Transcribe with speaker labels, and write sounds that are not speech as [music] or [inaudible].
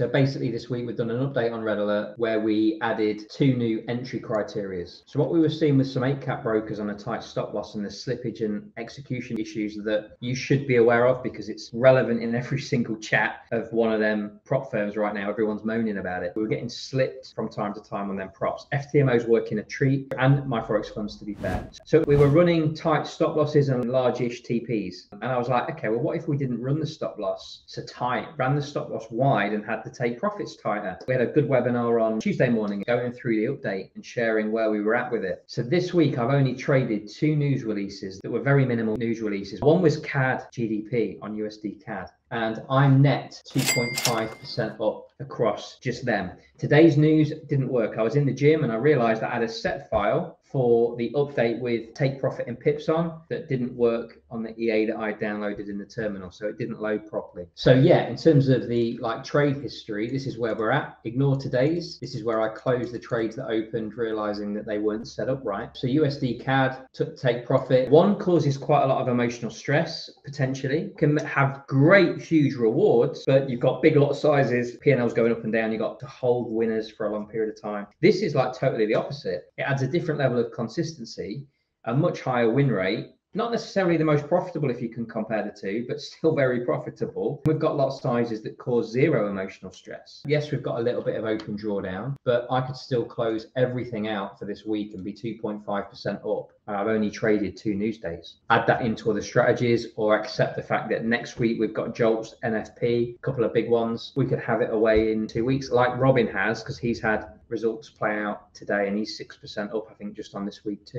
Speaker 1: So basically this week we've done an update on RedAlert where we added two new entry criterias. So what we were seeing with some 8 cap brokers on a tight stop loss and the slippage and execution issues that you should be aware of because it's relevant in every [laughs] single chat of one of them prop firms right now. Everyone's moaning about it. We were getting slipped from time to time on them props. FTMO's working a treat and my Forex funds to be fair. So we were running tight stop losses and large-ish TPs. And I was like, okay, well, what if we didn't run the stop loss so tight, ran the stop loss wide and had to take profits tighter? We had a good webinar on Tuesday morning going through the update and sharing where we were at with it. So this week I've only traded two news releases that were very minimal news releases. One was CAD GDP on USD CAD and I'm net 2.5% up across just them. Today's news didn't work. I was in the gym and I realized that I had a set file for the update with take profit and pips on that didn't work on the EA that I downloaded in the terminal. So it didn't load properly. So yeah, in terms of the like trade history, this is where we're at. Ignore today's. This is where I closed the trades that opened, realizing that they weren't set up right. So USD CAD took take profit. One causes quite a lot of emotional stress, potentially, can have great, huge rewards, but you've got big lot sizes, P&L's going up and down. You've got to hold winners for a long period of time. This is like totally the opposite. It adds a different level of consistency, a much higher win rate, not necessarily the most profitable if you can compare the two, but still very profitable. We've got lot sizes that cause zero emotional stress. Yes, we've got a little bit of open drawdown, but I could still close everything out for this week and be 2.5% up. I've only traded two news days. Add that into other strategies or accept the fact that next week we've got Jolts, NFP, a couple of big ones. We could have it away in two weeks, like Robin has, because he's had results play out today and he's 6% up, I think, just on this week too.